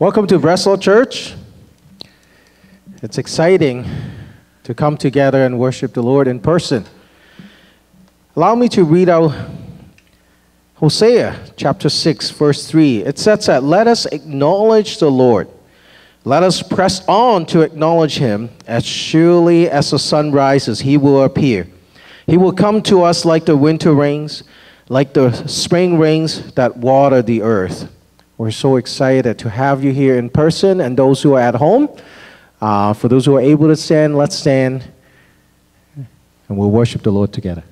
Welcome to Breslau Church. It's exciting to come together and worship the Lord in person. Allow me to read out Hosea chapter 6, verse 3. It says that, Let us acknowledge the Lord. Let us press on to acknowledge him. As surely as the sun rises, he will appear. He will come to us like the winter rains, like the spring rains that water the earth. We're so excited to have you here in person and those who are at home. Uh, for those who are able to stand, let's stand and we'll worship the Lord together.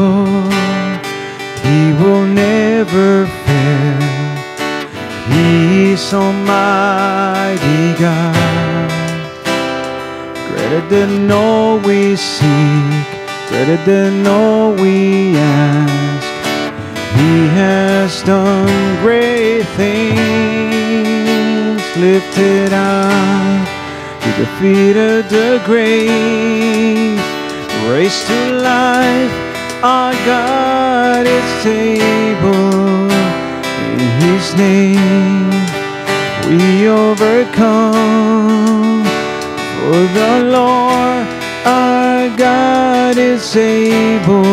Able, He will never fail. He is Almighty God. Greater than all we seek, greater than all we ask. He has done great things, lifted up, He defeated the grave raised to life. Our God is able. In His name we overcome. For the Lord our God is able.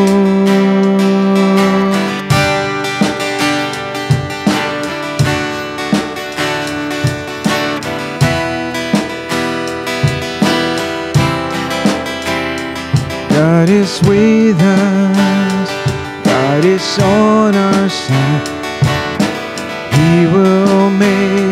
God is with us. God is on our side. He will make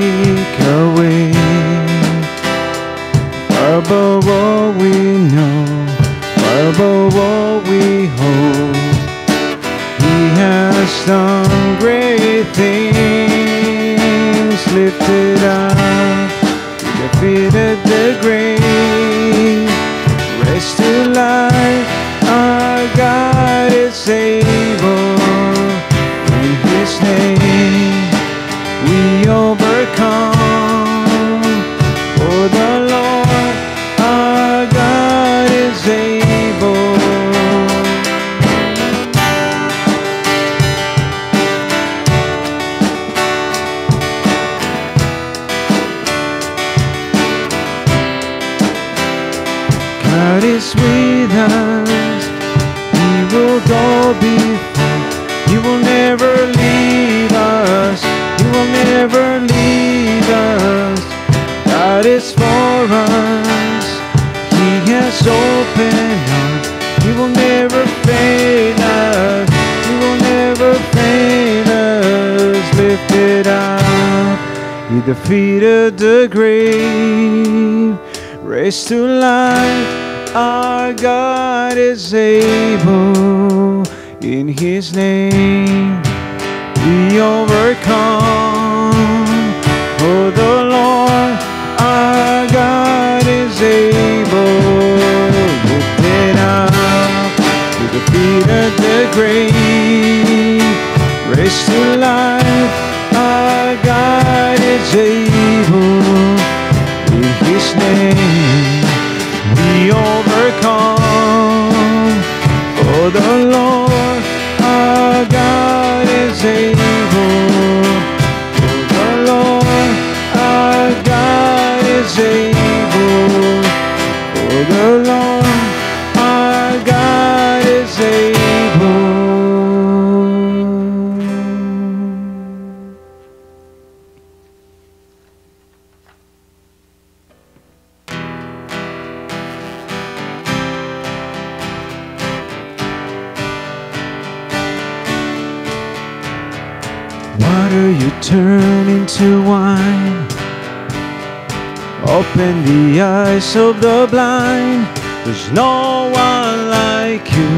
of the blind. There's no one like you.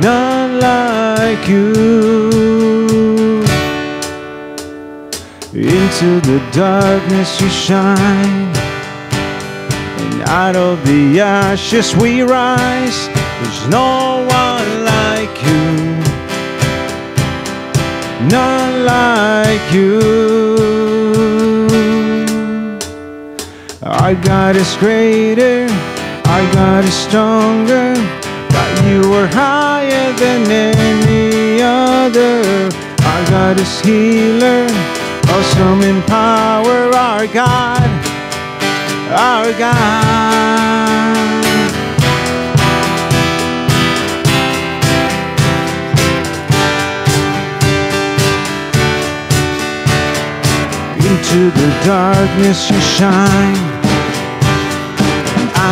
None like you. Into the darkness you shine. And out of the ashes we rise. There's no one like you. None like you. Our God is greater. Our God is stronger. God, you are higher than any other. Our God is healer, awesome in power. Our God, our God. Into the darkness you shine.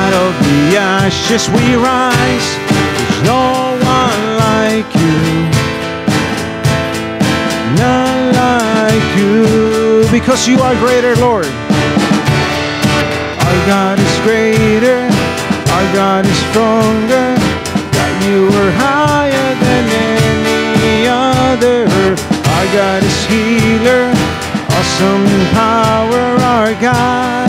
Out of the ashes we rise. There's no one like you. None like you. Because you are greater, Lord. Our God is greater. Our God is stronger. God, you are higher than any other. Our God is healer awesome in power, our God,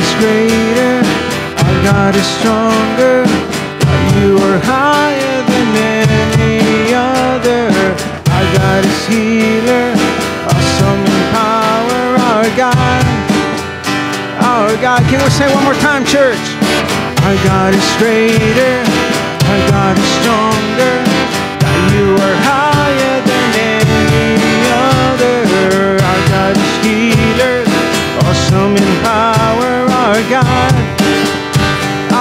Is greater, our God is stronger. You are higher than any other. Our God is healer, awesome in power. Our God, our God. Can we say one more time, church? Our God is greater, our God is stronger.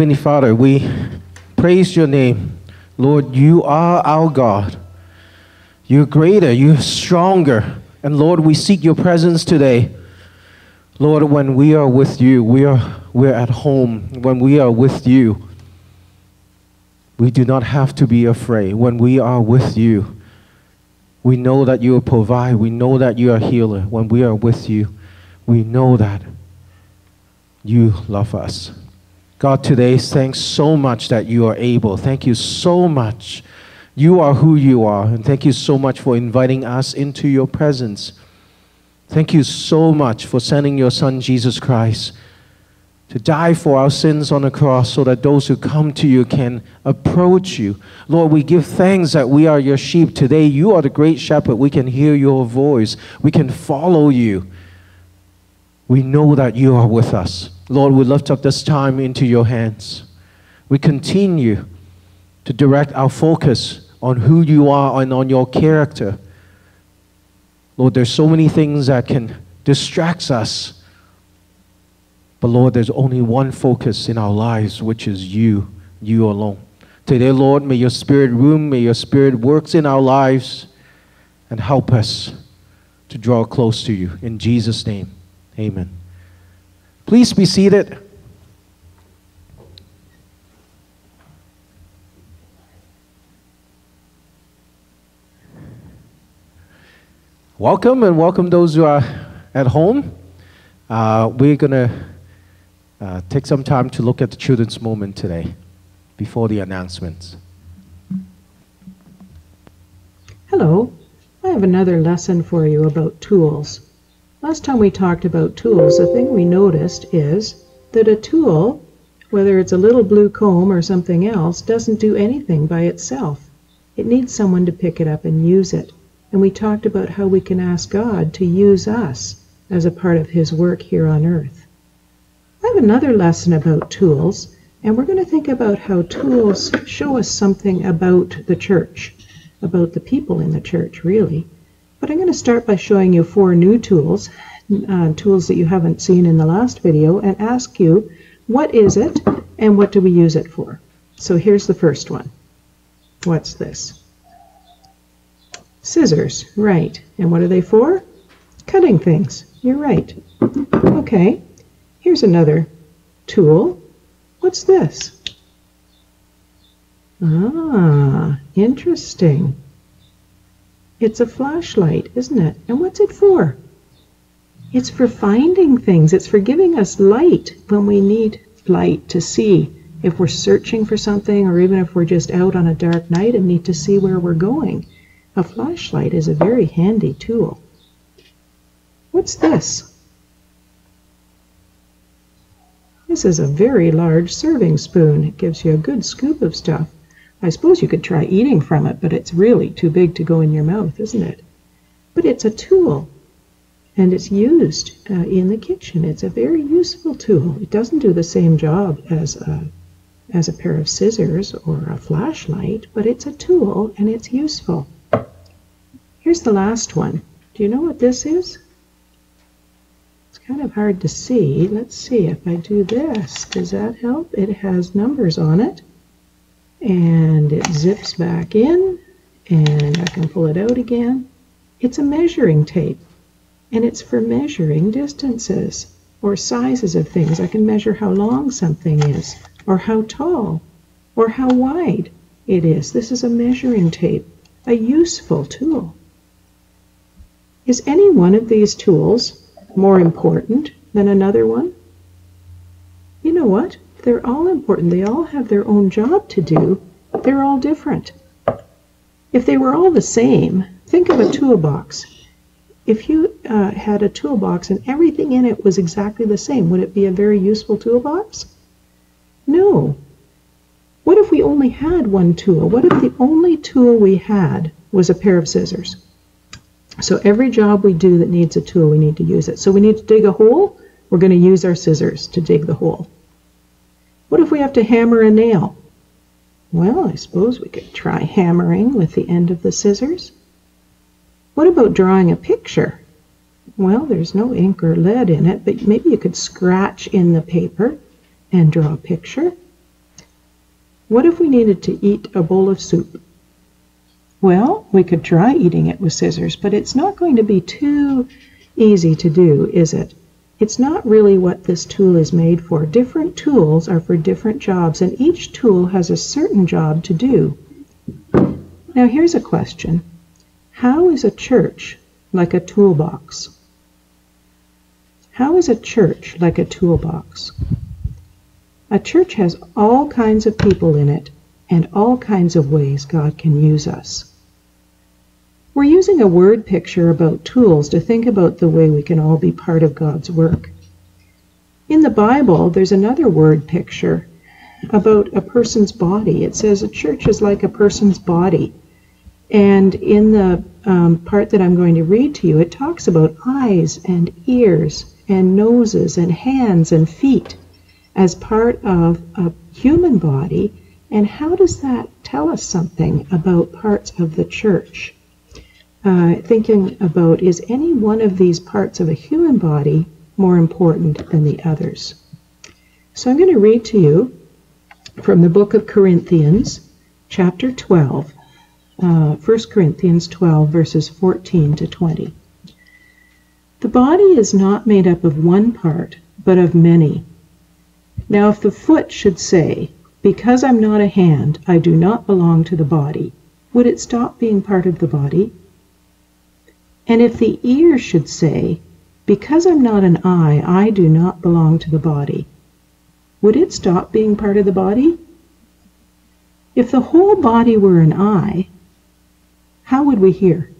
Heavenly Father, we praise your name. Lord, you are our God. You're greater, you're stronger. And Lord, we seek your presence today. Lord, when we are with you, we are we're at home. When we are with you, we do not have to be afraid. When we are with you, we know that you will provide. We know that you are a healer. When we are with you, we know that you love us. God, today, thanks so much that you are able. Thank you so much. You are who you are. And thank you so much for inviting us into your presence. Thank you so much for sending your Son, Jesus Christ, to die for our sins on the cross so that those who come to you can approach you. Lord, we give thanks that we are your sheep. Today, you are the great shepherd. We can hear your voice, we can follow you. We know that you are with us. Lord, we lift up this time into your hands. We continue to direct our focus on who you are and on your character. Lord, there's so many things that can distract us. But Lord, there's only one focus in our lives, which is you, you alone. Today, Lord, may your spirit room, may your spirit works in our lives and help us to draw close to you. In Jesus' name, amen. Please be seated. Welcome and welcome those who are at home. Uh, we're going to uh, take some time to look at the children's moment today before the announcements. Hello, I have another lesson for you about tools. Last time we talked about tools, the thing we noticed is that a tool, whether it's a little blue comb or something else, doesn't do anything by itself. It needs someone to pick it up and use it. And we talked about how we can ask God to use us as a part of His work here on earth. I have another lesson about tools, and we're going to think about how tools show us something about the church, about the people in the church, really. But I'm going to start by showing you four new tools, uh, tools that you haven't seen in the last video, and ask you, what is it and what do we use it for? So here's the first one. What's this? Scissors, right. And what are they for? Cutting things. You're right. Okay, here's another tool. What's this? Ah, interesting. It's a flashlight, isn't it? And what's it for? It's for finding things. It's for giving us light when we need light to see if we're searching for something or even if we're just out on a dark night and need to see where we're going. A flashlight is a very handy tool. What's this? This is a very large serving spoon. It gives you a good scoop of stuff. I suppose you could try eating from it, but it's really too big to go in your mouth, isn't it? But it's a tool, and it's used uh, in the kitchen. It's a very useful tool. It doesn't do the same job as a, as a pair of scissors or a flashlight, but it's a tool and it's useful. Here's the last one. Do you know what this is? It's kind of hard to see. Let's see if I do this. Does that help? It has numbers on it. And it zips back in. And I can pull it out again. It's a measuring tape. And it's for measuring distances or sizes of things. I can measure how long something is, or how tall, or how wide it is. This is a measuring tape, a useful tool. Is any one of these tools more important than another one? You know what? They're all important. They all have their own job to do. They're all different. If they were all the same, think of a toolbox. If you uh, had a toolbox and everything in it was exactly the same, would it be a very useful toolbox? No. What if we only had one tool? What if the only tool we had was a pair of scissors? So every job we do that needs a tool, we need to use it. So we need to dig a hole, we're going to use our scissors to dig the hole. What if we have to hammer a nail? Well, I suppose we could try hammering with the end of the scissors. What about drawing a picture? Well, there's no ink or lead in it, but maybe you could scratch in the paper and draw a picture. What if we needed to eat a bowl of soup? Well, we could try eating it with scissors, but it's not going to be too easy to do, is it? It's not really what this tool is made for. Different tools are for different jobs, and each tool has a certain job to do. Now, here's a question How is a church like a toolbox? How is a church like a toolbox? A church has all kinds of people in it and all kinds of ways God can use us. We're using a word picture about tools to think about the way we can all be part of God's work. In the Bible, there's another word picture about a person's body. It says a church is like a person's body. And in the um, part that I'm going to read to you, it talks about eyes and ears and noses and hands and feet as part of a human body. And how does that tell us something about parts of the church? Uh, thinking about is any one of these parts of a human body more important than the others? So I'm going to read to you from the book of Corinthians, chapter 12, uh, 1 Corinthians 12, verses 14 to 20. The body is not made up of one part, but of many. Now, if the foot should say, Because I'm not a hand, I do not belong to the body, would it stop being part of the body? And if the ear should say, Because I'm not an eye, I do not belong to the body, would it stop being part of the body? If the whole body were an eye, how would we hear?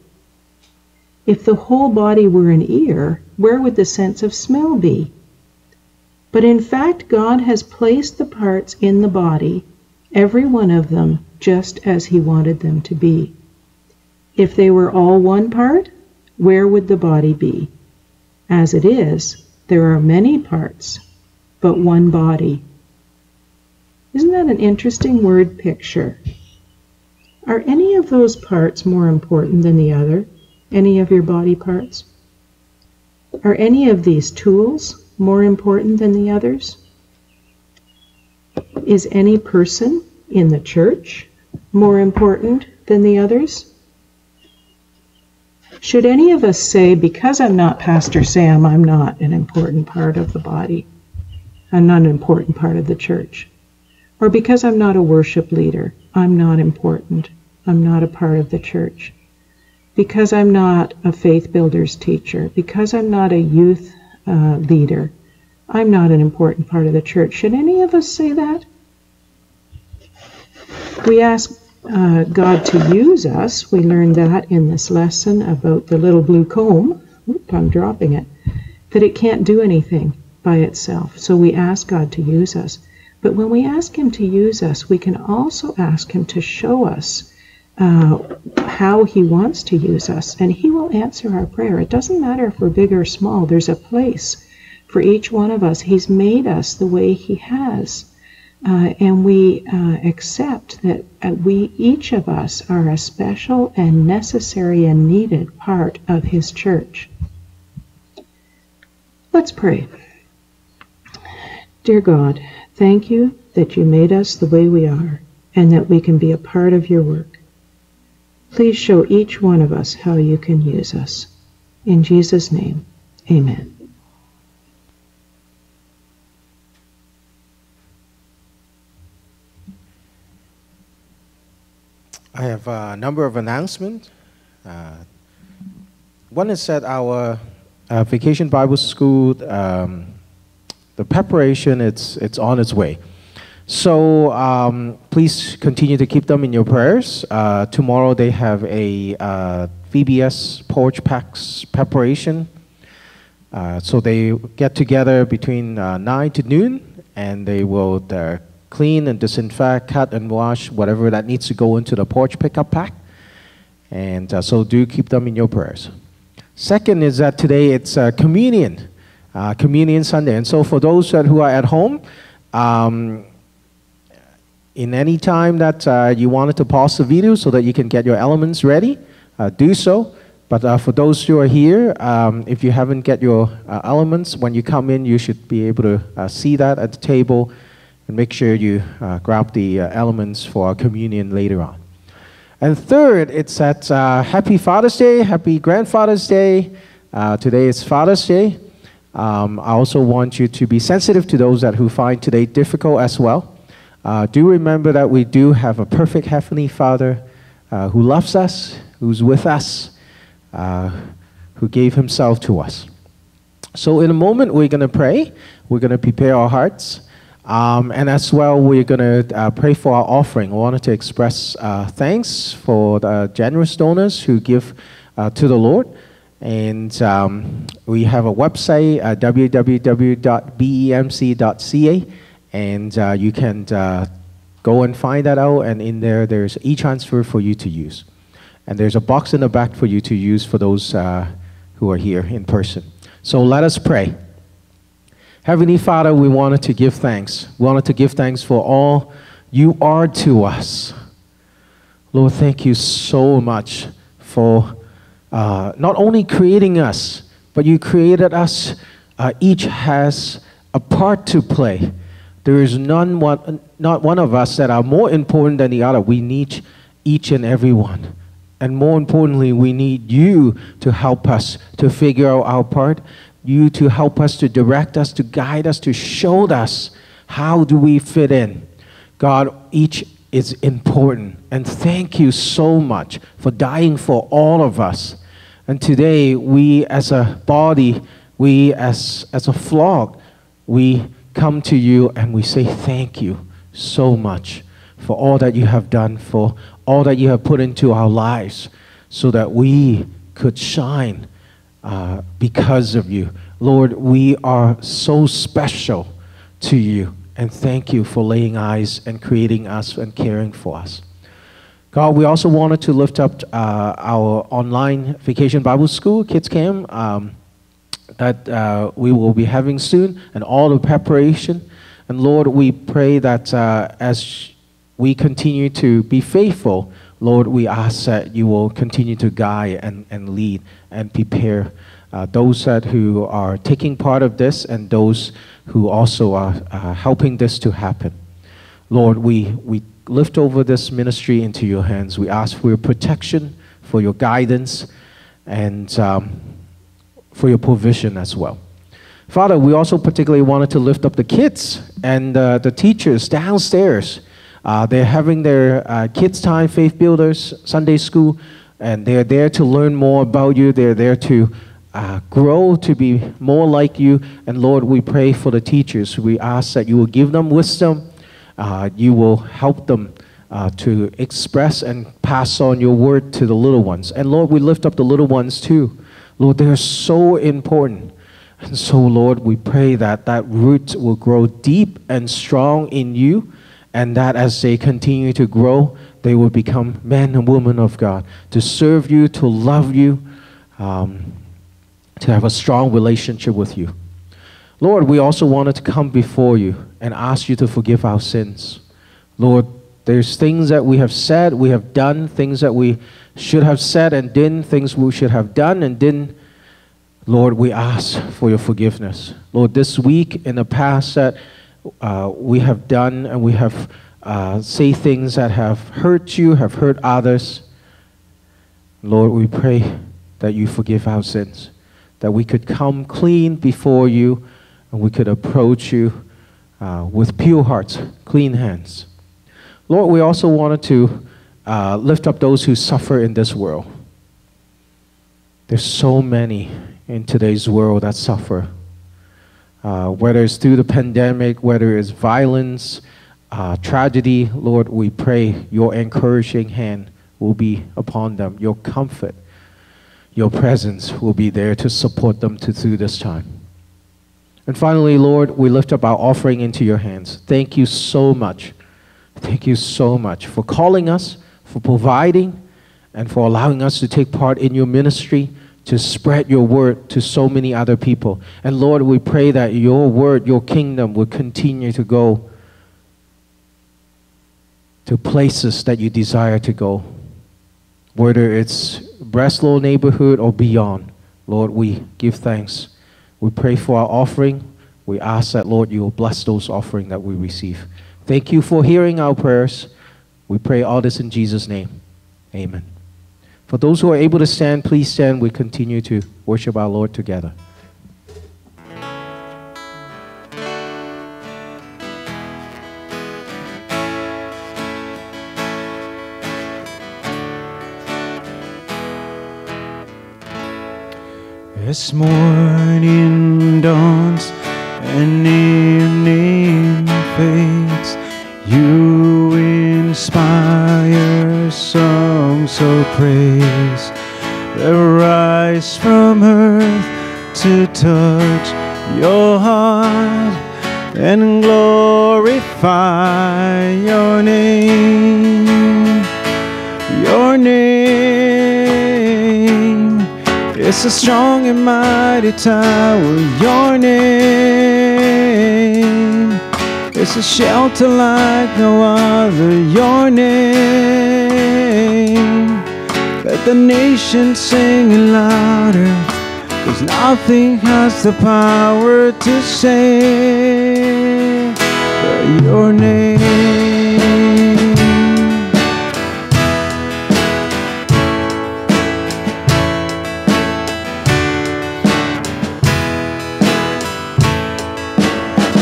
If the whole body were an ear, where would the sense of smell be? But in fact, God has placed the parts in the body, every one of them, just as He wanted them to be. If they were all one part, where would the body be? As it is, there are many parts, but one body. Isn't that an interesting word picture? Are any of those parts more important than the other? Any of your body parts? Are any of these tools more important than the others? Is any person in the church more important than the others? Should any of us say, because I'm not Pastor Sam, I'm not an important part of the body? I'm not an important part of the church. Or because I'm not a worship leader, I'm not important. I'm not a part of the church because I'm not a faith builders teacher, because I'm not a youth uh, leader, I'm not an important part of the church. Should any of us say that? We ask uh, God to use us. We learned that in this lesson about the little blue comb. Oop, I'm dropping it. That it can't do anything by itself. So we ask God to use us. But when we ask Him to use us, we can also ask Him to show us uh, how He wants to use us, and He will answer our prayer. It doesn't matter if we're big or small, there's a place for each one of us. He's made us the way He has. Uh, and we uh, accept that uh, we, each of us, are a special and necessary and needed part of His church. Let's pray. Dear God, thank you that you made us the way we are and that we can be a part of your work. Please show each one of us how you can use us. In Jesus' name, amen. I have a number of announcements. Uh, one is that our uh, Vacation Bible School, um, the preparation, it's, it's on its way. So um, please continue to keep them in your prayers. Uh, tomorrow they have a uh, VBS porch packs preparation. Uh, so they get together between uh, 9 to noon and they will clean and disinfect, cut and wash whatever that needs to go into the porch pickup pack. And uh, so do keep them in your prayers. Second is that today it's communion, communion Sunday. And so for those that, who are at home, um, in any time that uh, you wanted to pause the video so that you can get your elements ready, uh, do so. But uh, for those who are here, um, if you haven't get your uh, elements, when you come in, you should be able to uh, see that at the table and make sure you uh, grab the elements for communion later on. And third, it's at Happy Father's Day, Happy Grandfather's Day. today is Father's Day. Um, I also want you to be sensitive to those that who find today difficult as well. Uh, do remember that we do have a perfect Heavenly Father uh, who loves us, who's with us, uh, who gave Himself to us. So, in a moment, we're going to pray. We're going to prepare our hearts. Um, and as well, we're going to uh, pray for our offering. I wanted to express uh, thanks for the generous donors who give uh, to the Lord. And um, we have a website, www.bemc.ca and uh, you can uh, go and find that out. And in there there's e-transfer for you to use. And there's a box in the back for you to use for those uh, who are here in person. So let us pray heavenly father we wanted to give thanks. We wanted to give thanks for all you are to us. Lord thank you so much for uh, not only creating us but you created us uh, each has a part to play. There is none one, not one of us that are more important than the other. We need each and every one. And more importantly, we need you to help us to figure out our part, you to help us to direct us, to guide us, to show us how do we fit in. God, each is important. And thank you so much for dying for all of us. And today, we as a body, we as, as a flock, we come to you and we say thank you so much for all that you have done, for all that you have put into our lives, so that we could shine uh, because of you. Lord, we are so special to you, and thank you for laying eyes and creating us and caring for us. God, we also wanted to lift up uh, our online vacation Bible school, Kids Camp, um, that uh, we will be having soon, and all the preparation. And Lord, we pray that uh, as we continue to be faithful, Lord, we ask that you will continue to guide and, and lead and prepare uh, those that who are taking part of this and those who also are uh, helping this to happen. Lord, we, we lift over this ministry into your hands. We ask for your protection, for your guidance, and um, for your provision as well. Father, we also particularly wanted to lift up the kids and uh, the teachers downstairs. Uh, they're having their uh, kids' time, faith builders, Sunday school, and they're there to learn more about you. They're there to uh, grow to be more like you. And Lord, we pray for the teachers. We ask that you will give them wisdom uh, you will help them uh, to express and pass on your word to the little ones. And Lord, we lift up the little ones too. Lord, they are so important. And so, Lord, we pray that that root will grow deep and strong in you, and that as they continue to grow, they will become men and women of God to serve you, to love you, um, to have a strong relationship with you. Lord, we also wanted to come before you and ask you to forgive our sins. Lord, there's things that we have said, we have done, things that we should have said and didn't, things we should have done and didn't. Lord, we ask for your forgiveness. Lord, this week in the past that uh, we have done and we have uh, say things that have hurt you, have hurt others. Lord, we pray that you forgive our sins, that we could come clean before you and we could approach you uh, with pure hearts, clean hands. Lord, we also wanted to uh, lift up those who suffer in this world. There's so many in today's world that suffer, uh, whether it's through the pandemic, whether it's violence, uh, tragedy. Lord, we pray your encouraging hand will be upon them, your comfort, your presence will be there to support them to, through this time. And finally, Lord, we lift up our offering into your hands. Thank you so much. Thank you so much for calling us, for providing, and for allowing us to take part in your ministry to spread your word to so many other people. And Lord, we pray that your word, your kingdom will continue to go to places that you desire to go, whether it's Breslau neighborhood or beyond. Lord, we give thanks we pray for our offering. We ask that, Lord, you will bless those offering that we receive. Thank you for hearing our prayers. We pray all this in Jesus' name. Amen. For those who are able to stand, please stand. We continue to worship our Lord together. As morning dawns and evening of praise that rise from earth to touch your heart and glorify your name. Your name it's a strong and mighty tower, your name. It's a shelter like no other, your name. Let the nation sing louder, cause nothing has the power to say your name.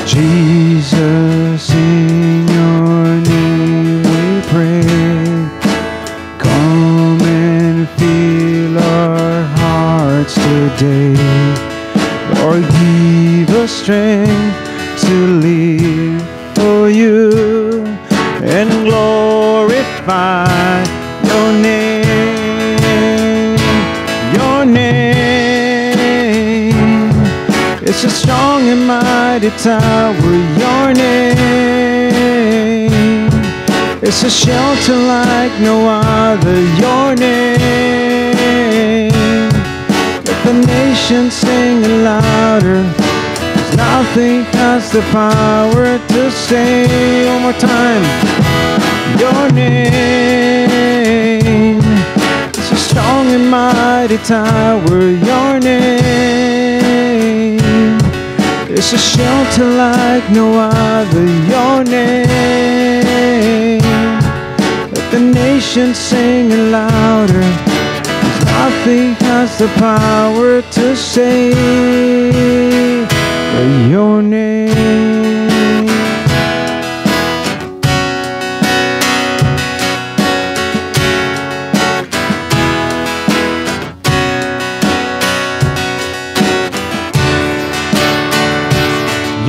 Jesus is Lord, give us strength to live for you and glorify your name. Your name it's a strong and mighty tower. Your name it's a shelter like no other. Your name the nations sing it louder. 'Cause Nothing has the power to say one more time. Your name It's a strong and mighty tower. Your name It's a shelter like no other. Your name. Let the nations sing louder. Nothing has the power to say your name.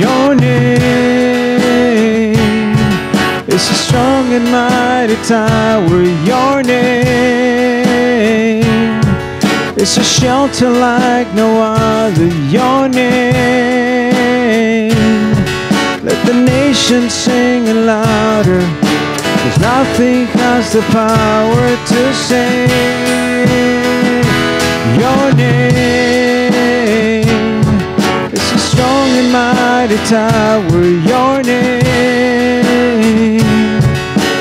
Your name is a strong and mighty tower. Your name is a shelter like no other. Your name. Let the nations sing it louder. Cause nothing has the power to say your name. It's a strong and mighty tower. Your name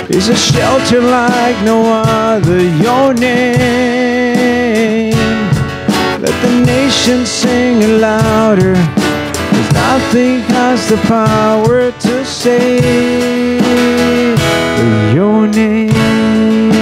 is a shelter like no other. Your name. The nations sing louder. Cause nothing has the power to say your name.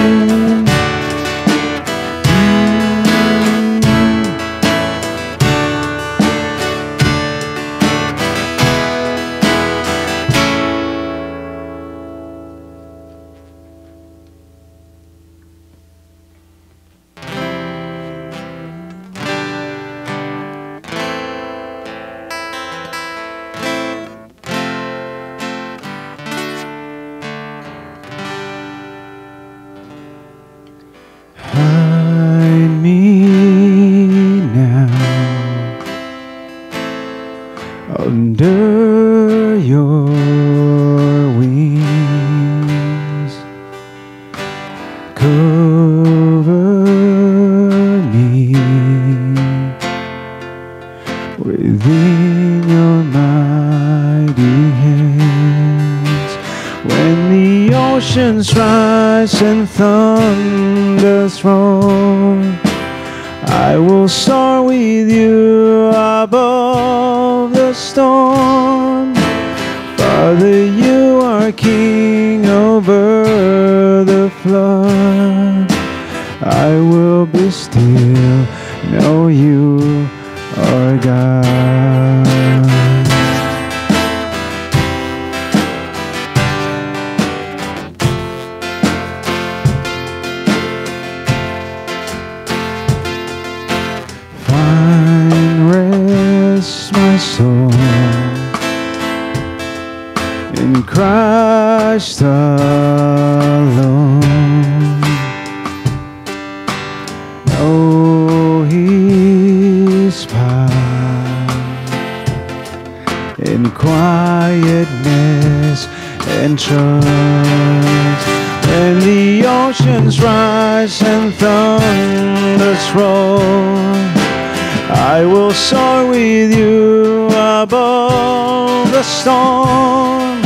Storm.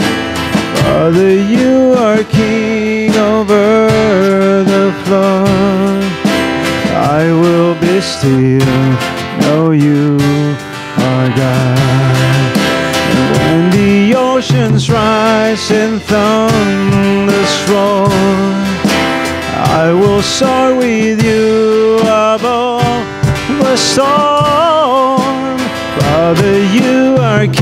Father, you are king over the flood. I will be still, know you are God. And when the oceans rise and thunders roar, I will soar with you above the storm. Father, you are king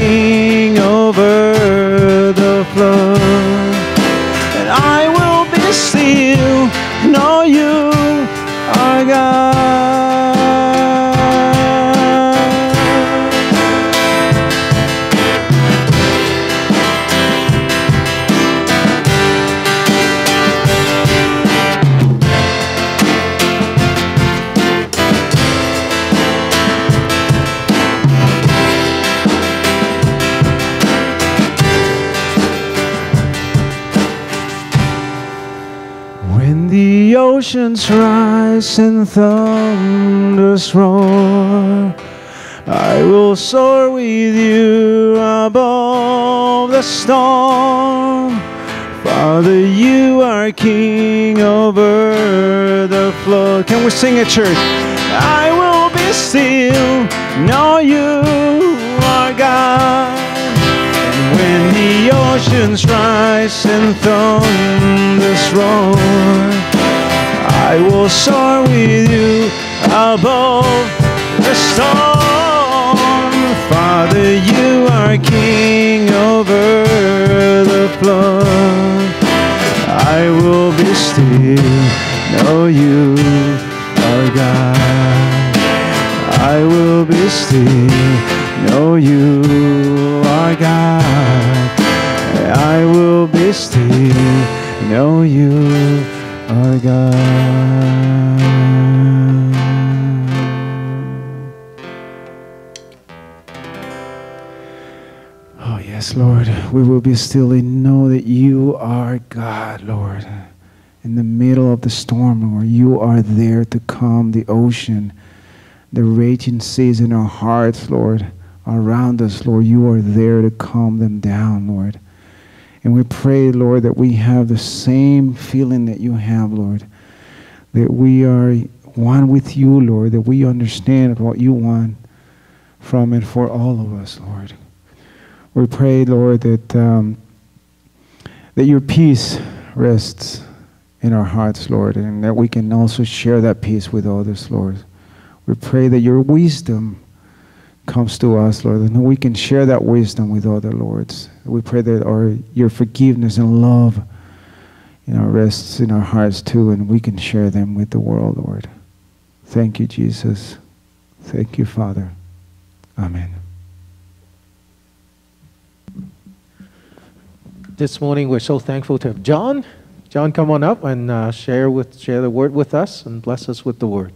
oceans rise and thunders roar, I will soar with you above the storm. Father, you are king over the flood. Can we sing at church? I will be still, know you are God. When the oceans rise and thunders roar, I will soar with you above the storm. Father, you are king over the flood. I will be still, know you are God. I will be still, know you are God. I will be still, know you are God. Lord. We will be still and know that you are God, Lord. In the middle of the storm, Lord, you are there to calm the ocean, the raging seas in our hearts, Lord. Around us, Lord, you are there to calm them down, Lord. And we pray, Lord, that we have the same feeling that you have, Lord. That we are one with you, Lord. That we understand what you want from and for all of us, Lord. We pray, Lord, that um, that your peace rests in our hearts, Lord, and that we can also share that peace with others, Lord. We pray that your wisdom comes to us, Lord, and we can share that wisdom with other Lords. We pray that our your forgiveness and love you know, rests in our hearts too, and we can share them with the world, Lord. Thank you, Jesus. Thank you, Father. Amen. This morning we're so thankful to have John. John, come on up and uh, share with share the word with us and bless us with the word.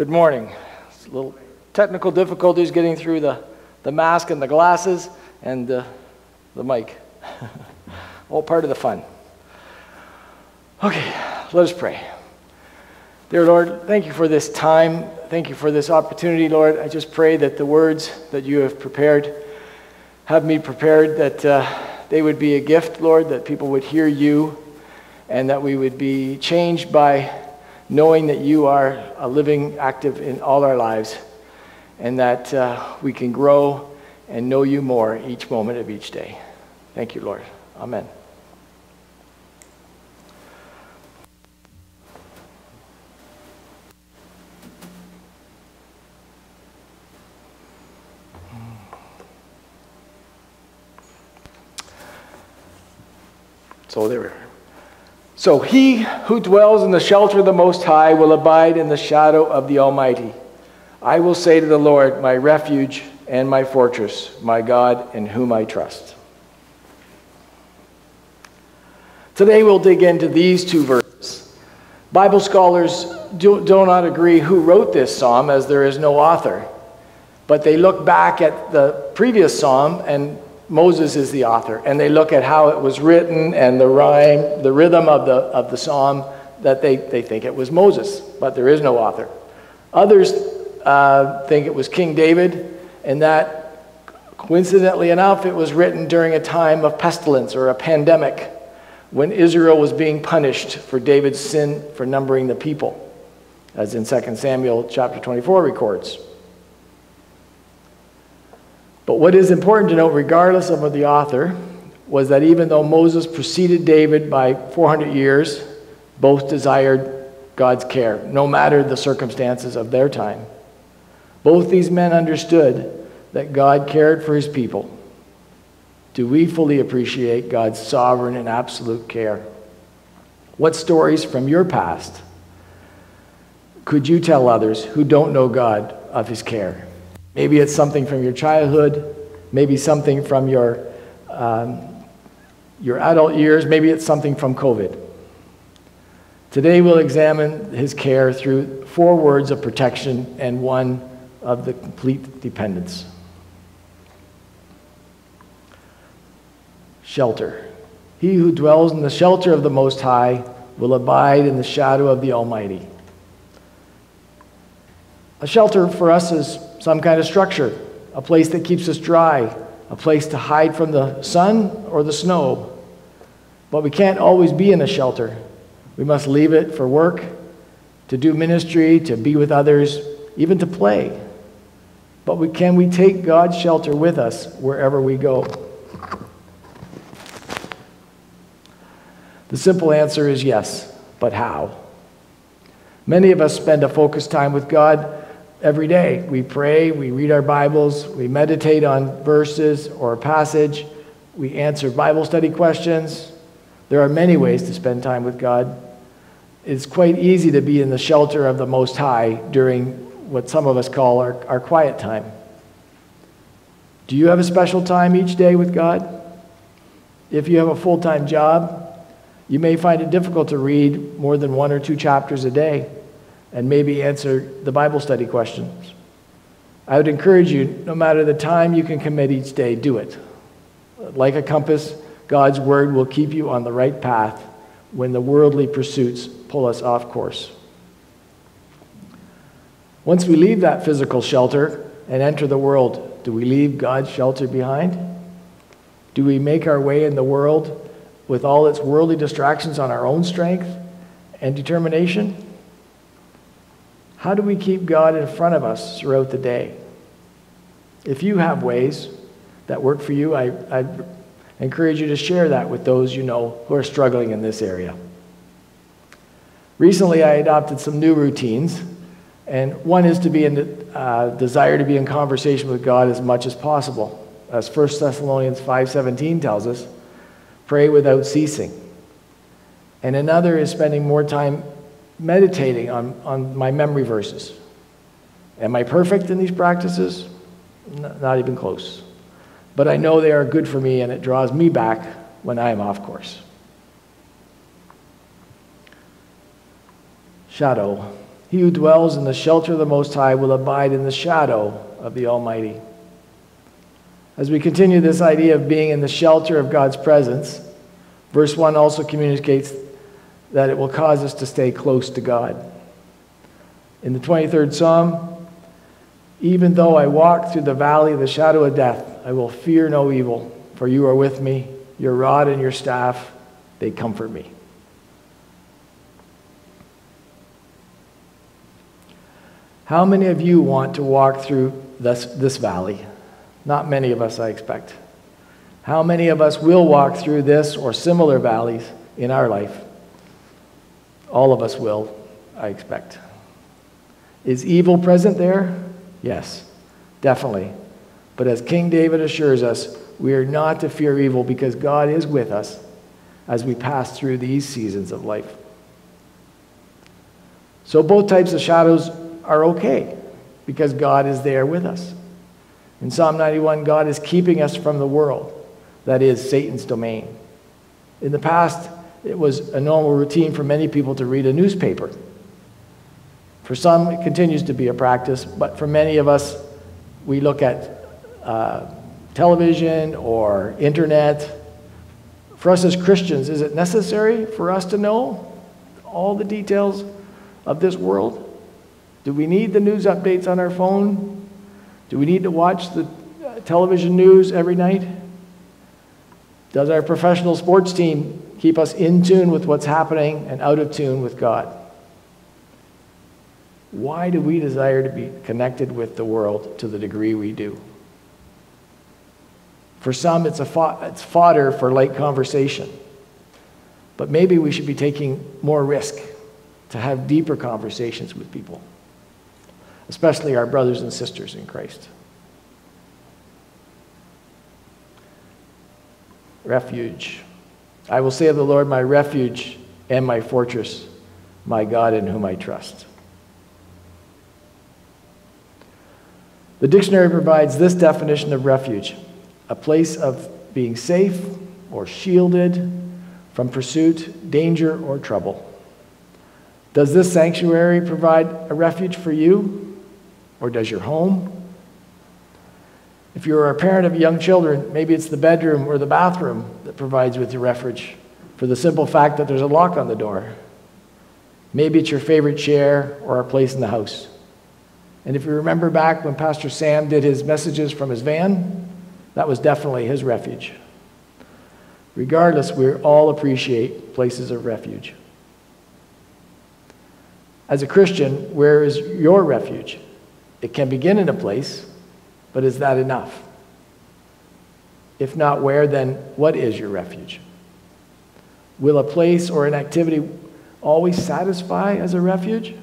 Good morning. It's a little technical difficulties getting through the, the mask and the glasses and the, the mic. All part of the fun. Okay, let us pray. Dear Lord, thank you for this time. Thank you for this opportunity, Lord. I just pray that the words that you have prepared, have me prepared, that uh, they would be a gift, Lord, that people would hear you, and that we would be changed by knowing that you are a living, active in all our lives, and that uh, we can grow and know you more each moment of each day. Thank you, Lord. Amen. So there we are. So he who dwells in the shelter of the Most High will abide in the shadow of the Almighty. I will say to the Lord, my refuge and my fortress, my God in whom I trust. Today we'll dig into these two verses. Bible scholars do, do not agree who wrote this psalm as there is no author, but they look back at the previous psalm and Moses is the author, and they look at how it was written and the rhyme, the rhythm of the, of the psalm, that they, they think it was Moses, but there is no author. Others uh, think it was King David, and that Coincidentally enough, it was written during a time of pestilence or a pandemic when Israel was being punished for David's sin for numbering the people, as in 2 Samuel chapter 24 records. But what is important to note, regardless of the author, was that even though Moses preceded David by 400 years, both desired God's care, no matter the circumstances of their time. Both these men understood that God cared for his people. Do we fully appreciate God's sovereign and absolute care? What stories from your past could you tell others who don't know God of his care? Maybe it's something from your childhood, maybe something from your, um, your adult years, maybe it's something from COVID. Today we'll examine his care through four words of protection and one of the complete dependence. Shelter. He who dwells in the shelter of the Most High will abide in the shadow of the Almighty. A shelter for us is some kind of structure, a place that keeps us dry, a place to hide from the sun or the snow. But we can't always be in a shelter. We must leave it for work, to do ministry, to be with others, even to play. But we, can we take God's shelter with us wherever we go? The simple answer is yes, but how? Many of us spend a focused time with God every day. We pray, we read our Bibles, we meditate on verses or a passage, we answer Bible study questions. There are many ways to spend time with God. It's quite easy to be in the shelter of the Most High during what some of us call our, our quiet time. Do you have a special time each day with God? If you have a full time job, you may find it difficult to read more than one or two chapters a day and maybe answer the Bible study questions. I would encourage you, no matter the time you can commit each day, do it. Like a compass, God's word will keep you on the right path when the worldly pursuits pull us off course. Once we leave that physical shelter and enter the world, do we leave God's shelter behind? Do we make our way in the world with all its worldly distractions on our own strength and determination? How do we keep God in front of us throughout the day? If you have ways that work for you, I, I encourage you to share that with those you know who are struggling in this area. Recently, I adopted some new routines, and one is to be in the uh, desire to be in conversation with God as much as possible. As 1 Thessalonians 5:17 tells us, pray without ceasing. And another is spending more time meditating on, on my memory verses. Am I perfect in these practices? Not even close. But I know they are good for me and it draws me back when I am off course. Shadow. He who dwells in the shelter of the Most High will abide in the shadow of the Almighty. As we continue this idea of being in the shelter of God's presence, verse 1 also communicates that it will cause us to stay close to God. In the 23rd Psalm, even though I walk through the valley of the shadow of death, I will fear no evil, for you are with me. Your rod and your staff, they comfort me. How many of you want to walk through this, this valley? Not many of us, I expect. How many of us will walk through this or similar valleys in our life? All of us will, I expect. Is evil present there? Yes, definitely. But as King David assures us, we are not to fear evil because God is with us as we pass through these seasons of life. So both types of shadows are okay because God is there with us. In Psalm 91, God is keeping us from the world, that is, Satan's domain. In the past, it was a normal routine for many people to read a newspaper. For some, it continues to be a practice, but for many of us, we look at uh, television or internet. For us as Christians, is it necessary for us to know all the details of this world? Do we need the news updates on our phone? Do we need to watch the television news every night? Does our professional sports team keep us in tune with what's happening and out of tune with God? Why do we desire to be connected with the world to the degree we do? For some, it's, a fo- it's fodder for light conversation. But maybe we should be taking more risk to have deeper conversations with people, especially our brothers and sisters in Christ. Refuge. I will say of the Lord, my refuge and my fortress, my God in whom I trust. The dictionary provides this definition of refuge a place of being safe or shielded from pursuit, danger, or trouble. Does this sanctuary provide a refuge for you, or does your home? If you're a parent of young children, maybe it's the bedroom or the bathroom that provides with your refuge for the simple fact that there's a lock on the door. Maybe it's your favorite chair or a place in the house. And if you remember back when Pastor Sam did his messages from his van, that was definitely his refuge. Regardless, we all appreciate places of refuge. As a Christian, where is your refuge? It can begin in a place, but is that enough? If not where, then what is your refuge? Will a place or an activity always satisfy as a refuge?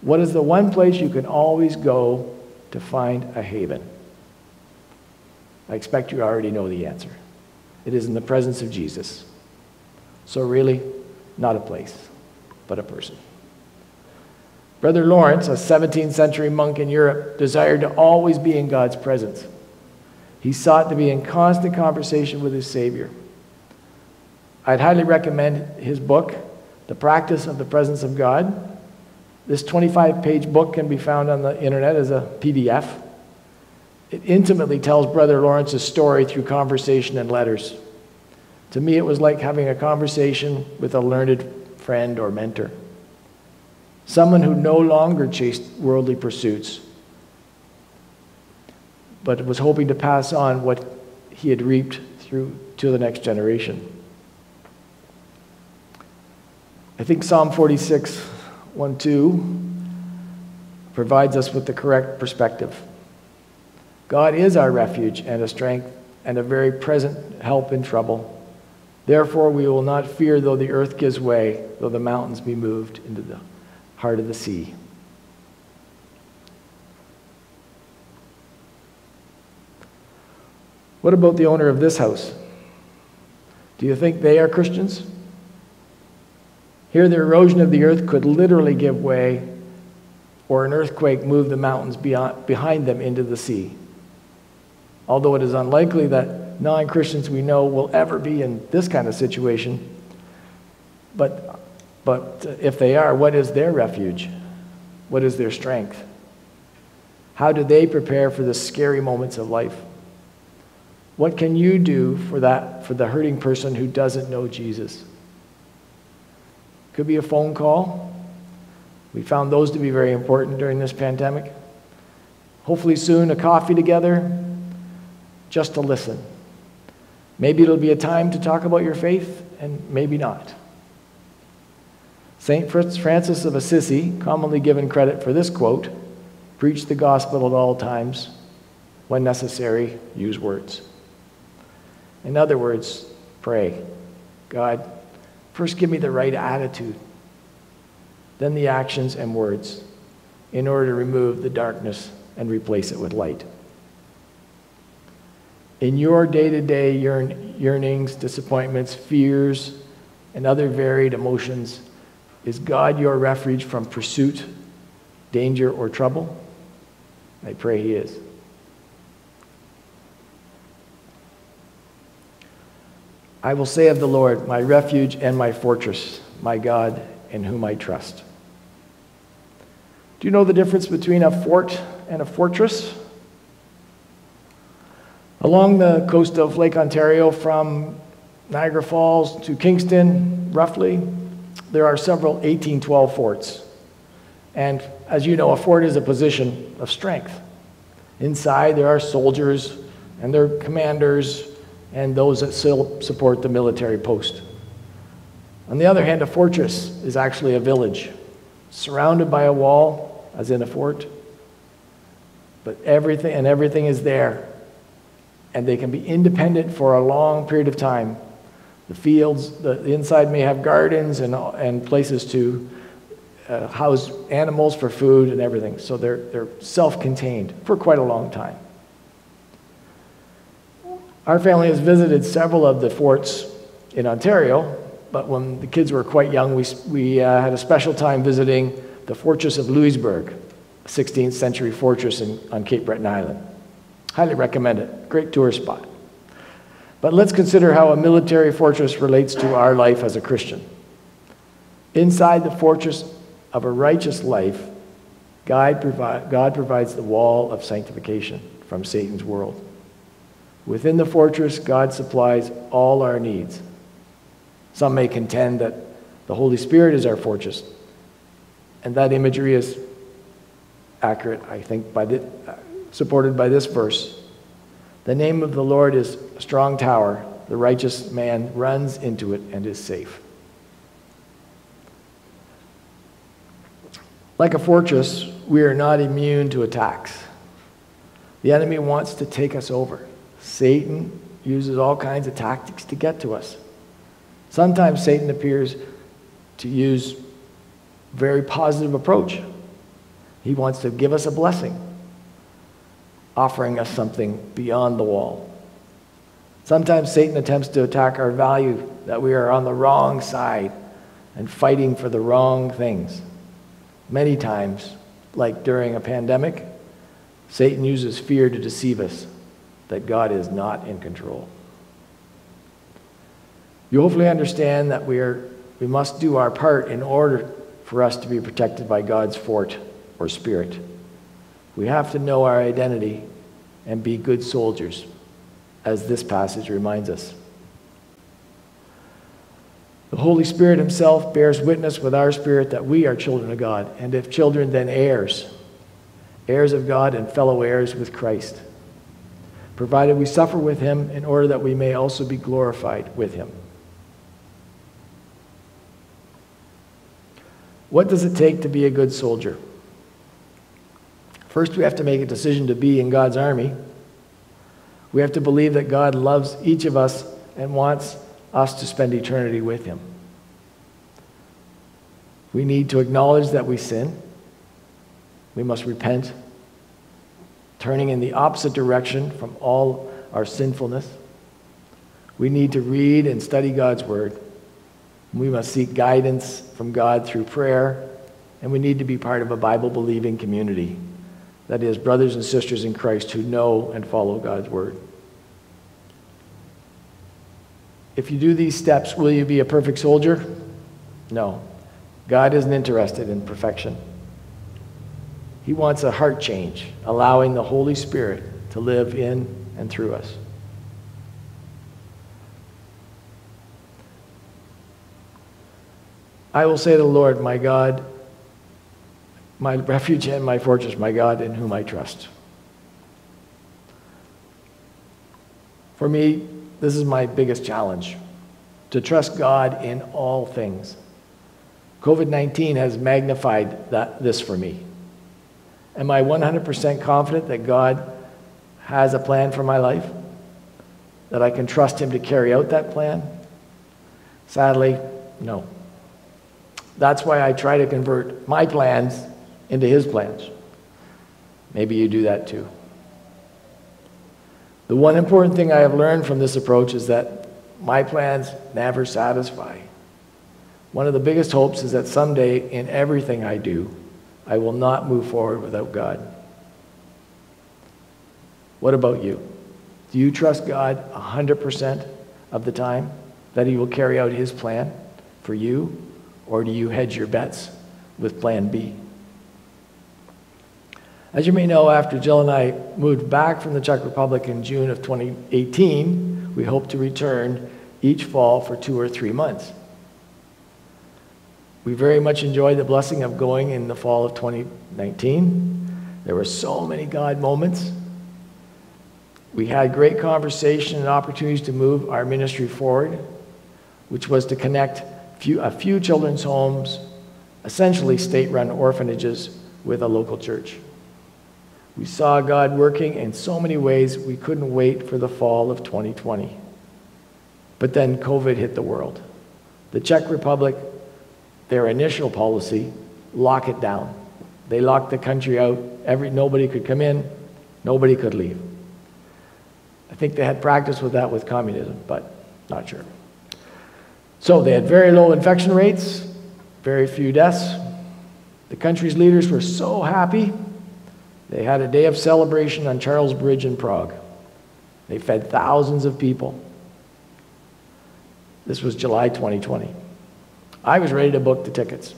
What is the one place you can always go to find a haven? I expect you already know the answer. It is in the presence of Jesus. So, really, not a place, but a person. Brother Lawrence, a 17th century monk in Europe, desired to always be in God's presence. He sought to be in constant conversation with his Savior. I'd highly recommend his book, The Practice of the Presence of God. This 25 page book can be found on the internet as a PDF. It intimately tells Brother Lawrence's story through conversation and letters. To me, it was like having a conversation with a learned friend or mentor someone who no longer chased worldly pursuits, but was hoping to pass on what he had reaped through to the next generation. I think Psalm 46, 1 2 provides us with the correct perspective. God is our refuge and a strength and a very present help in trouble. Therefore, we will not fear though the earth gives way, though the mountains be moved into the heart of the sea. What about the owner of this house? Do you think they are Christians? Here, the erosion of the earth could literally give way, or an earthquake move the mountains beyond, behind them into the sea. Although it is unlikely that non Christians we know will ever be in this kind of situation, but but if they are, what is their refuge? What is their strength? How do they prepare for the scary moments of life? What can you do for that for the hurting person who doesn't know Jesus? Could be a phone call. We found those to be very important during this pandemic. Hopefully soon a coffee together just to listen. Maybe it'll be a time to talk about your faith and maybe not. St. Francis of Assisi, commonly given credit for this quote, preach the gospel at all times. When necessary, use words. In other words, pray. God, first give me the right attitude, then the actions and words, in order to remove the darkness and replace it with light. In your day to day yearnings, disappointments, fears, and other varied emotions, is God your refuge from pursuit, danger, or trouble? I pray He is. I will say of the Lord, my refuge and my fortress, my God in whom I trust. Do you know the difference between a fort and a fortress? Along the coast of Lake Ontario, from Niagara Falls to Kingston, roughly, there are several 1812 forts. And as you know, a fort is a position of strength. Inside, there are soldiers and their commanders and those that still support the military post. On the other hand, a fortress is actually a village surrounded by a wall, as in a fort, but everything and everything is there. And they can be independent for a long period of time. The fields, the, the inside may have gardens and, and places to uh, house animals for food and everything. So they're, they're self contained for quite a long time. Our family has visited several of the forts in Ontario, but when the kids were quite young, we, we uh, had a special time visiting the Fortress of Louisbourg, a 16th century fortress in, on Cape Breton Island. Highly recommend it. Great tour spot. But let's consider how a military fortress relates to our life as a Christian. Inside the fortress of a righteous life, God, provi- God provides the wall of sanctification from Satan's world. Within the fortress, God supplies all our needs. Some may contend that the Holy Spirit is our fortress, and that imagery is accurate, I think, by the, supported by this verse. The name of the Lord is a strong tower. The righteous man runs into it and is safe. Like a fortress, we are not immune to attacks. The enemy wants to take us over. Satan uses all kinds of tactics to get to us. Sometimes Satan appears to use very positive approach. He wants to give us a blessing, offering us something beyond the wall. Sometimes Satan attempts to attack our value that we are on the wrong side and fighting for the wrong things. Many times, like during a pandemic, Satan uses fear to deceive us that God is not in control. You hopefully understand that we, are, we must do our part in order for us to be protected by God's fort or spirit. We have to know our identity and be good soldiers, as this passage reminds us. The Holy Spirit Himself bears witness with our spirit that we are children of God, and if children, then heirs, heirs of God and fellow heirs with Christ provided we suffer with him in order that we may also be glorified with him. What does it take to be a good soldier? First, we have to make a decision to be in God's army. We have to believe that God loves each of us and wants us to spend eternity with him. We need to acknowledge that we sin. We must repent turning in the opposite direction from all our sinfulness. We need to read and study God's Word. We must seek guidance from God through prayer, and we need to be part of a Bible believing community. That is, brothers and sisters in Christ who know and follow God's Word. If you do these steps, will you be a perfect soldier? No. God isn't interested in perfection. He wants a heart change, allowing the Holy Spirit to live in and through us. I will say to the Lord, my God, my refuge and my fortress, my God in whom I trust. For me, this is my biggest challenge to trust God in all things. COVID 19 has magnified that, this for me. Am I 100% confident that God has a plan for my life? That I can trust Him to carry out that plan? Sadly, no. That's why I try to convert my plans into His plans. Maybe you do that too. The one important thing I have learned from this approach is that my plans never satisfy. One of the biggest hopes is that someday in everything I do, I will not move forward without God. What about you? Do you trust God 100% of the time that He will carry out His plan for you? Or do you hedge your bets with plan B? As you may know, after Jill and I moved back from the Czech Republic in June of 2018, we hope to return each fall for two or three months. We very much enjoyed the blessing of going in the fall of 2019. There were so many God moments We had great conversation and opportunities to move our ministry forward, which was to connect few, a few children's homes, essentially state run orphanages, with a local church. We saw God working in so many ways we couldn't wait for the fall of 2020. But then COVID hit the world. The Czech Republic, their initial policy, lock it down. They locked the country out. Every, nobody could come in, nobody could leave. I think they had practice with that with communism, but not sure. So they had very low infection rates, very few deaths. The country's leaders were so happy, they had a day of celebration on Charles Bridge in Prague. They fed thousands of people. This was July 2020. I was ready to book the tickets.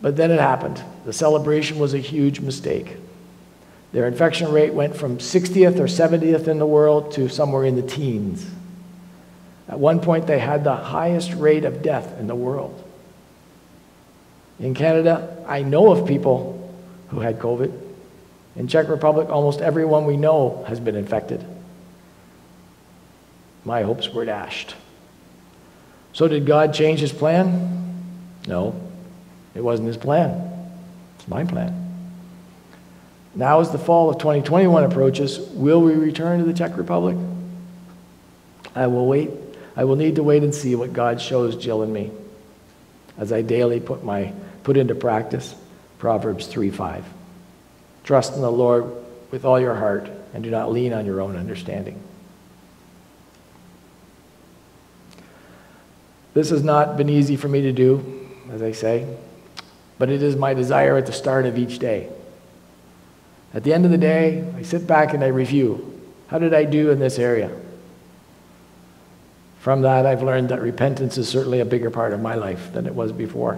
But then it happened. The celebration was a huge mistake. Their infection rate went from 60th or 70th in the world to somewhere in the teens. At one point, they had the highest rate of death in the world. In Canada, I know of people who had COVID. In Czech Republic, almost everyone we know has been infected. My hopes were dashed. So did God change his plan? No. It wasn't his plan. It's my plan. Now as the fall of 2021 approaches, will we return to the Czech Republic? I will wait I will need to wait and see what God shows Jill and me as I daily put, my, put into practice Proverbs 3 5. Trust in the Lord with all your heart and do not lean on your own understanding. This has not been easy for me to do, as I say, but it is my desire at the start of each day. At the end of the day, I sit back and I review. How did I do in this area? From that, I've learned that repentance is certainly a bigger part of my life than it was before.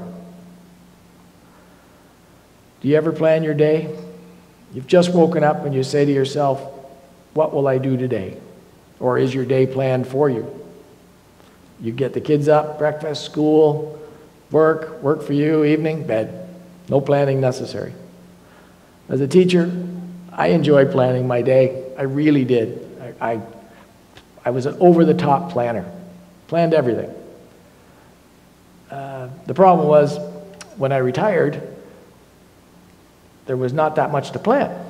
Do you ever plan your day? You've just woken up and you say to yourself, What will I do today? Or is your day planned for you? You get the kids up, breakfast, school, work, work for you, evening, bed. No planning necessary. As a teacher, I enjoy planning my day. I really did. I, I, I was an over the top planner. Planned everything. Uh, the problem was when I retired, there was not that much to plan.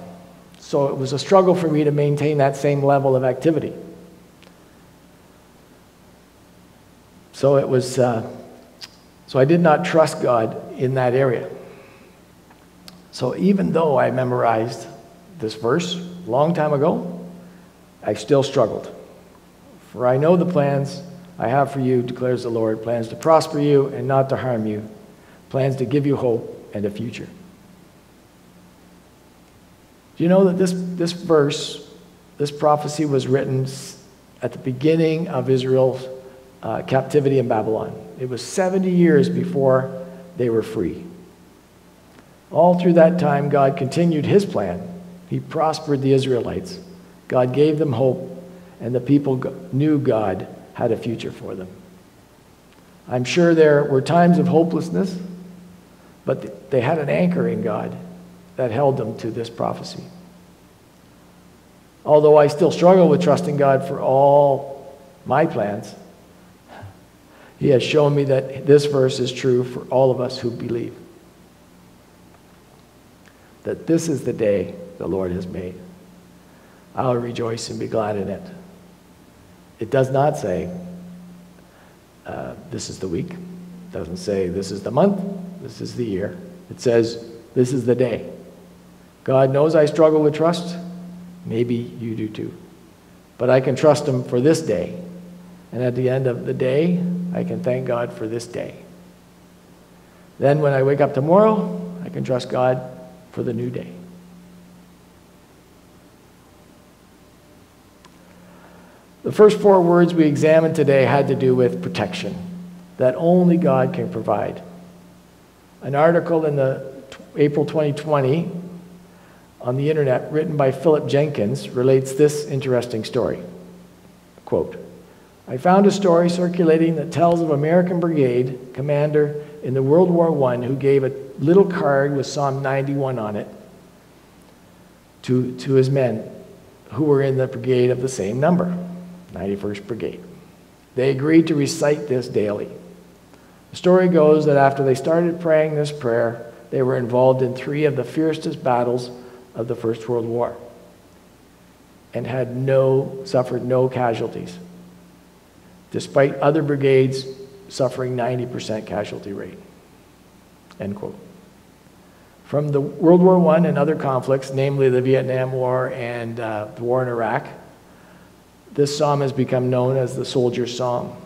So it was a struggle for me to maintain that same level of activity. So it was, uh, so I did not trust God in that area. So even though I memorized this verse a long time ago, I still struggled. For I know the plans I have for you, declares the Lord plans to prosper you and not to harm you, plans to give you hope and a future. Do you know that this, this verse, this prophecy was written at the beginning of Israel's uh, captivity in Babylon? It was 70 years before they were free. All through that time, God continued his plan. He prospered the Israelites. God gave them hope, and the people knew God had a future for them. I'm sure there were times of hopelessness, but they had an anchor in God that held them to this prophecy. Although I still struggle with trusting God for all my plans, He has shown me that this verse is true for all of us who believe. That this is the day the Lord has made. I'll rejoice and be glad in it. It does not say, uh, this is the week. It doesn't say, this is the month. This is the year. It says, this is the day. God knows I struggle with trust. Maybe you do too. But I can trust Him for this day. And at the end of the day, I can thank God for this day. Then when I wake up tomorrow, I can trust God for the new day. The first four words we examined today had to do with protection, that only God can provide. An article in the April 2020 on the internet written by Philip Jenkins relates this interesting story. Quote, I found a story circulating that tells of American brigade commander in the World War I who gave a little card with Psalm 91 on it to, to his men who were in the brigade of the same number, 91st Brigade. They agreed to recite this daily. The story goes that after they started praying this prayer, they were involved in three of the fiercest battles of the First World War and had no, suffered no casualties, despite other brigades suffering 90% casualty rate. End quote. From the World War I and other conflicts, namely the Vietnam War and uh, the war in Iraq, this psalm has become known as the soldier's song.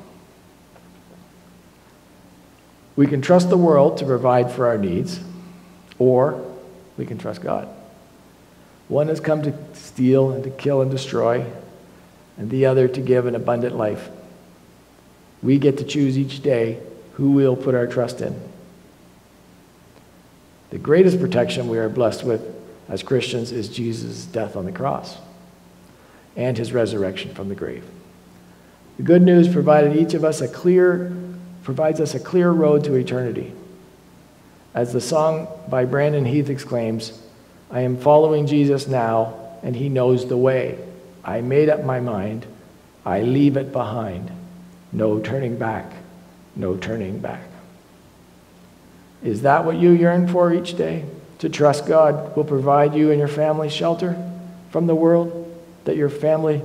We can trust the world to provide for our needs, or we can trust God. One has come to steal and to kill and destroy, and the other to give an abundant life. We get to choose each day who we'll put our trust in. The greatest protection we are blessed with as Christians is Jesus' death on the cross and his resurrection from the grave. The good news provided each of us a clear provides us a clear road to eternity. As the song by Brandon Heath exclaims, I am following Jesus now, and he knows the way. I made up my mind. I leave it behind. No turning back. No turning back. Is that what you yearn for each day? To trust God will provide you and your family shelter from the world? That your family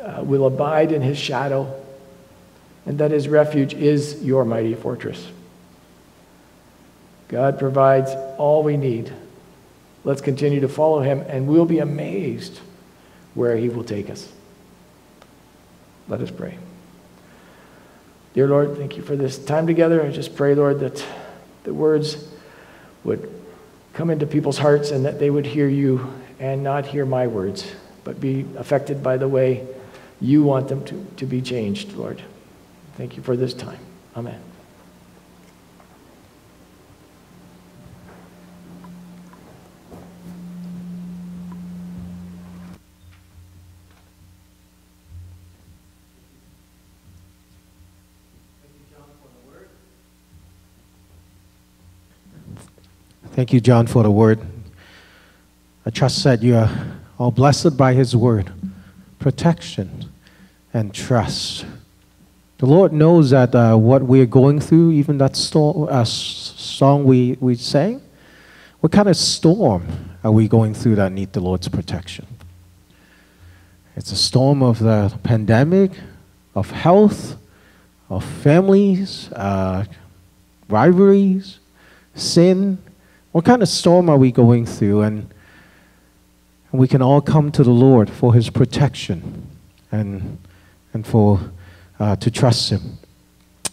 uh, will abide in his shadow? And that his refuge is your mighty fortress? God provides all we need. Let's continue to follow him, and we'll be amazed where he will take us. Let us pray. Dear Lord, thank you for this time together. I just pray, Lord, that the words would come into people's hearts and that they would hear you and not hear my words, but be affected by the way you want them to, to be changed, Lord. Thank you for this time. Amen. Thank you, John, for the word. I trust that you are all blessed by his word, protection, and trust. The Lord knows that uh, what we're going through, even that uh, song we, we sang, what kind of storm are we going through that need the Lord's protection? It's a storm of the pandemic, of health, of families, uh, rivalries, sin, what kind of storm are we going through? And, and we can all come to the Lord for His protection and, and for uh, to trust Him.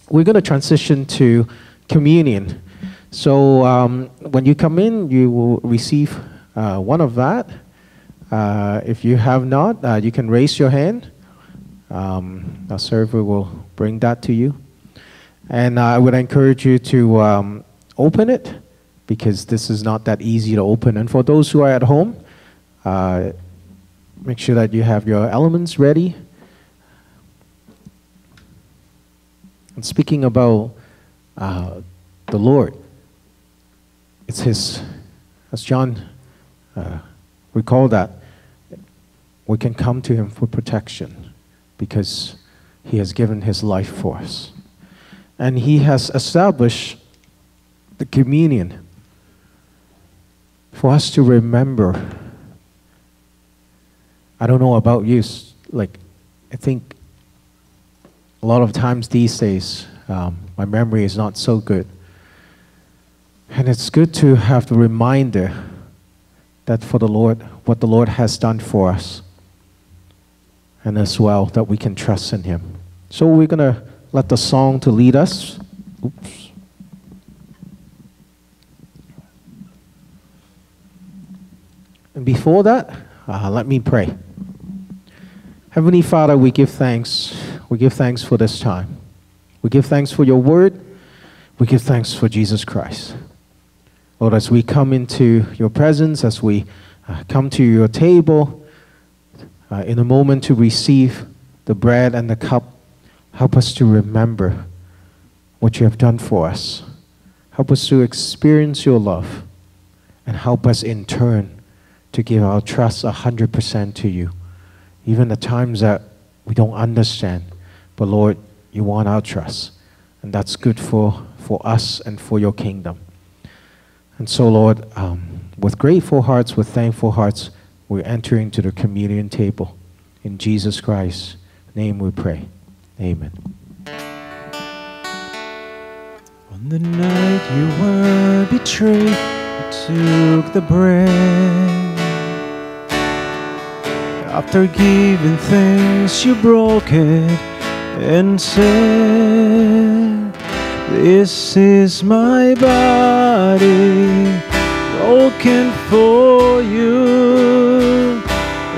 We're going to transition to communion. So um, when you come in, you will receive uh, one of that. Uh, if you have not, uh, you can raise your hand. Um, our server will bring that to you. And I would encourage you to um, open it because this is not that easy to open. And for those who are at home, uh, make sure that you have your elements ready. And speaking about uh, the Lord, it's His, as John uh, recalled that, we can come to Him for protection because He has given His life for us. And He has established the communion for us to remember. I don't know about you, like, I think a lot of times these days, um, my memory is not so good. And it's good to have the reminder that for the Lord, what the Lord has done for us, and as well that we can trust in Him. So we're going to let the song to lead us. Oops. And before that, uh, let me pray. Heavenly Father, we give thanks. We give thanks for this time. We give thanks for your word. We give thanks for Jesus Christ. Lord, as we come into your presence, as we uh, come to your table, uh, in a moment to receive the bread and the cup, help us to remember what you have done for us. Help us to experience your love and help us in turn to give our trust 100% to you. Even the times that we don't understand. But Lord, you want our trust. And that's good for, for us and for your kingdom. And so, Lord, um, with grateful hearts, with thankful hearts, we're entering to the communion table. In Jesus Christ's name we pray. Amen. On the night you were betrayed, you took the bread. After giving thanks, you broke it and said, This is my body broken for you.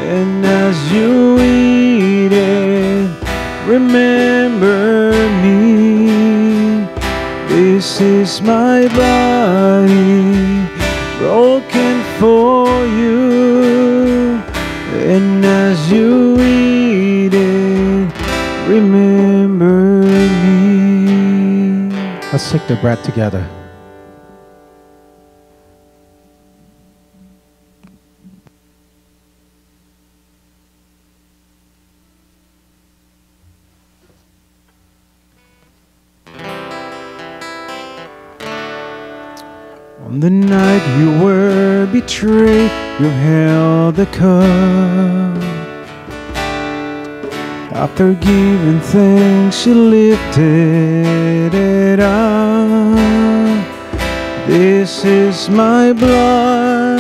And as you eat it, remember me. This is my body Let's take the bread together. On the night you were betrayed, you held the cup. After giving thanks, she lifted it up. This is my blood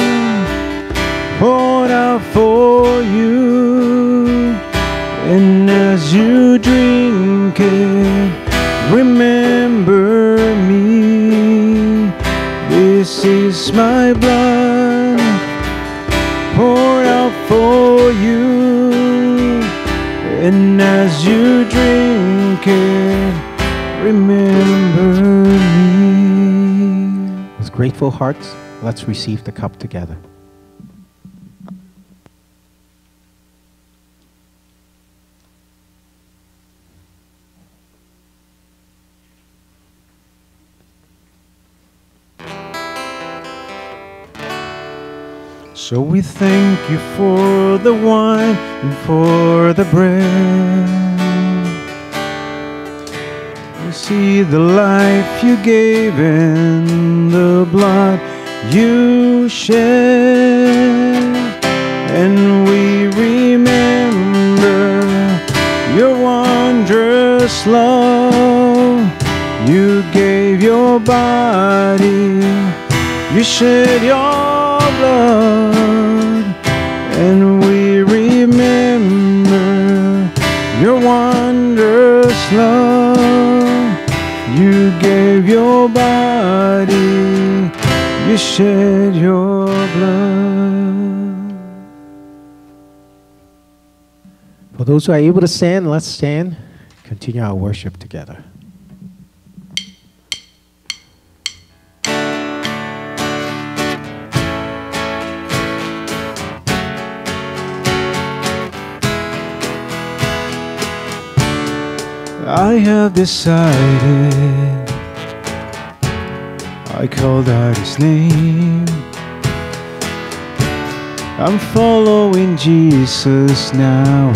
poured out for you. And as you drink it, remember me. This is my blood as you drink it, remember me. With grateful hearts, let's receive the cup together. So we thank you for the wine and for the bread. See the life you gave and the blood you shed. And we remember your wondrous love. You gave your body, you shed your blood, your body, you shed your blood. For those who are able to stand, let's stand. Continue our worship together. I have decided I called out his name. I'm following Jesus now,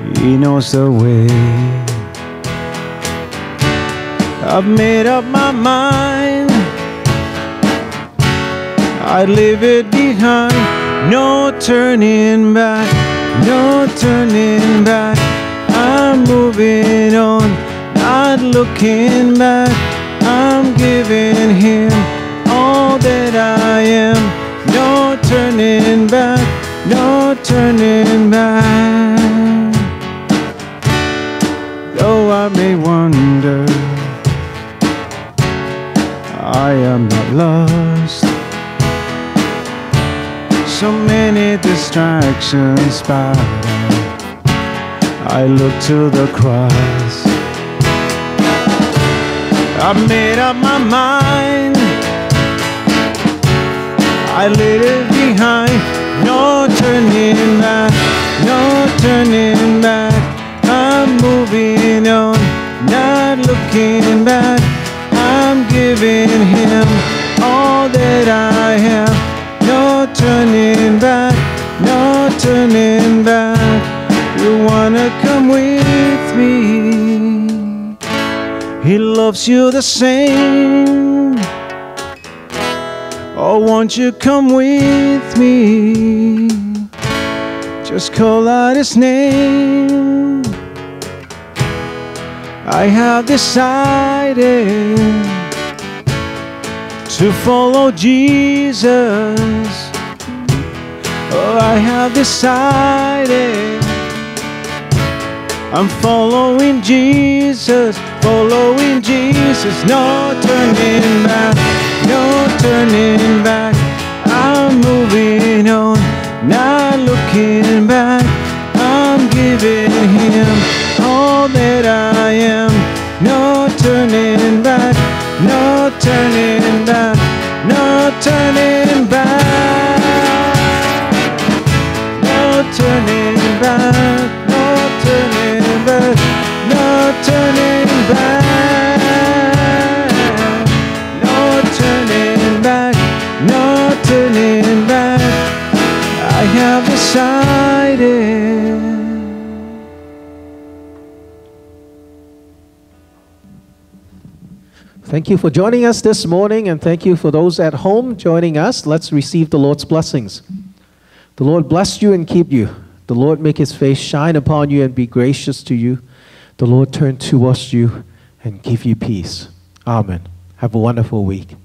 and he knows the way. I've made up my mind. I'd leave it behind. No turning back, no turning back. I'm moving on, not looking back. I'm giving him all that I am. No turning back, no turning back. Though I may wander, I am not lost. So many distractions, but I look to the cross. I've made up my mind. I leave it behind. No turning back No turning back. I'm moving on Not looking back. I'm giving him All that I have. No turning back No turning back. You wanna come with loves you the same. Oh, won't you come with me? Just call out his name. I have decided to follow Jesus. Oh, I have decided I'm following Jesus, following Jesus, no turning back, no turning back. I'm moving on, not looking back. I'm giving Him all that I am, no turning back, no turning back, no turning back, no turning back, Thank you for joining us this morning, and thank you for those at home joining us. Let's receive the Lord's blessings. The Lord bless you and keep you. The Lord make his face shine upon you and be gracious to you. The Lord turn towards you and give you peace. Amen. Have a wonderful week.